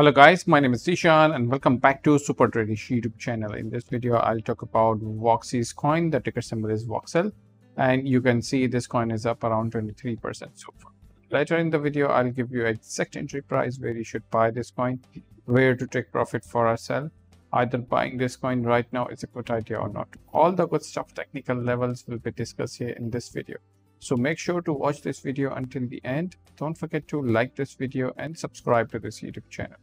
Hello guys, my name is Zishan and welcome back to Super Tradeish YouTube channel. In this video, I'll talk about Voxies coin. The ticker symbol is Voxel and you can see this coin is up around 23% so far. Later in the video, I'll give you exact entry price where you should buy this coin, where to take profit for or sell. Either buying this coin right now is a good idea or not. All the good stuff technical levels will be discussed here in this video. So make sure to watch this video until the end. Don't forget to like this video and subscribe to this YouTube channel.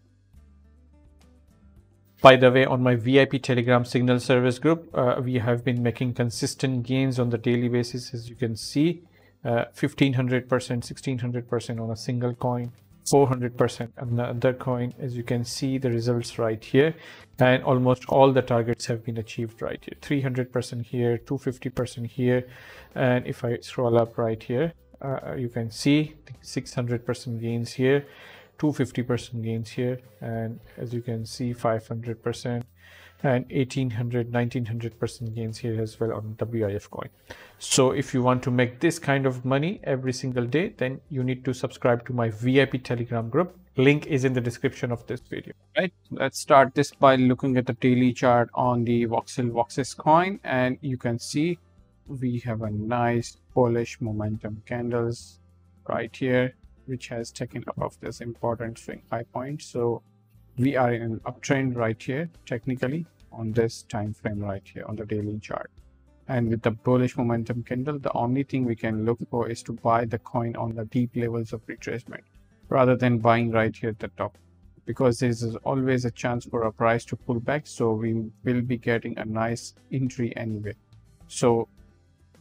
By the way, on my VIP Telegram signal service group, uh, we have been making consistent gains on the daily basis, as you can see, uh, 1500%, 1600% on a single coin, 400% on the other coin. As you can see, the results right here, and almost all the targets have been achieved right here. 300% here, 250% here, and if I scroll up right here, uh, you can see 600% gains here 250% gains here and as you can see 500% and 1800 1900% gains here as well on WIF coin. So if you want to make this kind of money every single day then you need to subscribe to my VIP telegram group. Link is in the description of this video. Right, let's start this by looking at the daily chart on the Voxel Voxies coin and you can see we have a nice bullish momentum candles right here which has taken up of this important swing high point. So we are in an uptrend right here, technically on this time frame right here on the daily chart. And with the bullish momentum candle, the only thing we can look for is to buy the coin on the deep levels of retracement rather than buying right here at the top because there is always a chance for a price to pull back. So we will be getting a nice entry anyway. So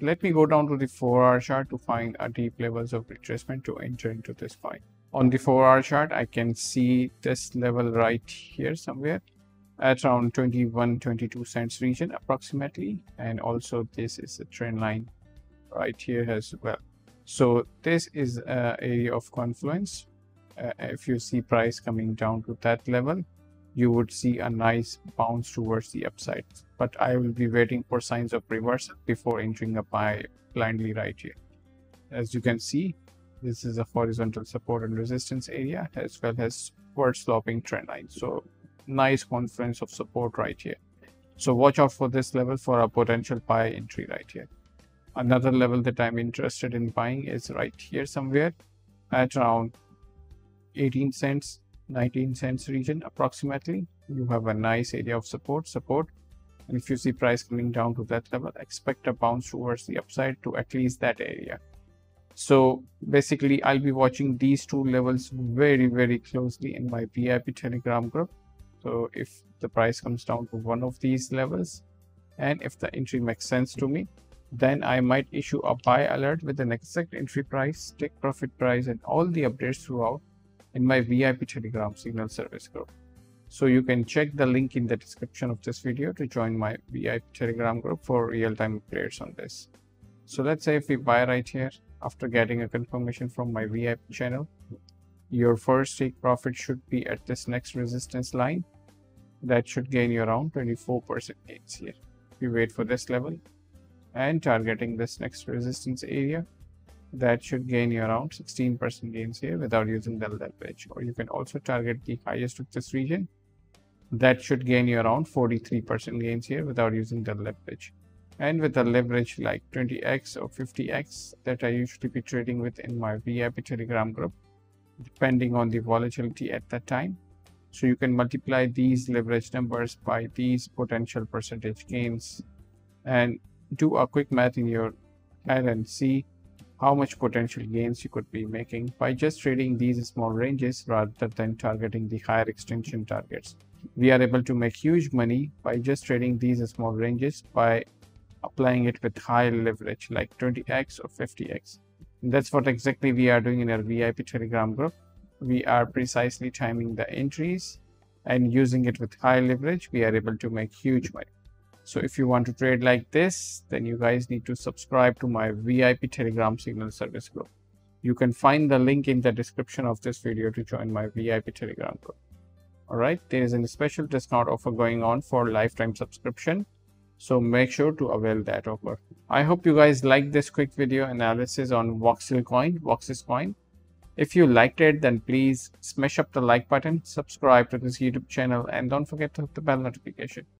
let me go down to the 4 hour chart to find a deep levels of retracement to enter into this fight. On the 4 hour chart, I can see this level right here somewhere at around 21 22 cents region approximately. And also this is a trend line right here as well. So this is a area of confluence. Uh, if you see price coming down to that level you would see a nice bounce towards the upside. But I will be waiting for signs of reversal before entering a buy blindly right here. As you can see, this is a horizontal support and resistance area as well as upward sloping trend line. So nice confluence of support right here. So watch out for this level for a potential buy entry right here. Another level that I'm interested in buying is right here somewhere at around 18 cents 19 cents region approximately. You have a nice area of support support. And if you see price coming down to that level expect a bounce towards the upside to at least that area. So basically i'll be watching these two levels very very closely in my vip telegram group. So if the price comes down to one of these levels and if the entry makes sense to me then i might issue a buy alert with an exact entry price take profit price and all the updates throughout in my VIP Telegram signal service group. So you can check the link in the description of this video to join my VIP Telegram group for real-time updates on this. So let's say if we buy right here after getting a confirmation from my VIP channel, your first take profit should be at this next resistance line. That should gain you around 24% gains here. We wait for this level and targeting this next resistance area, that should gain you around 16% gains here without using the leverage or you can also target the highest of this region. That should gain you around 43% gains here without using the leverage and with a leverage like 20x or 50x that I usually be trading with in my VIP telegram group depending on the volatility at that time. So you can multiply these leverage numbers by these potential percentage gains and do a quick math in your head and see how much potential gains you could be making by just trading these small ranges rather than targeting the higher extension targets. We are able to make huge money by just trading these small ranges by applying it with high leverage like 20x or 50x. And that's what exactly we are doing in our VIP Telegram group. We are precisely timing the entries and using it with high leverage, we are able to make huge money. So if you want to trade like this, then you guys need to subscribe to my VIP Telegram signal service group. You can find the link in the description of this video to join my VIP Telegram group. Alright, there is a special discount offer going on for lifetime subscription. So make sure to avail that offer. I hope you guys like this quick video analysis on Voxel coin, Voxies coin. If you liked it, then please smash up the like button, subscribe to this YouTube channel, and don't forget to hit the bell notification.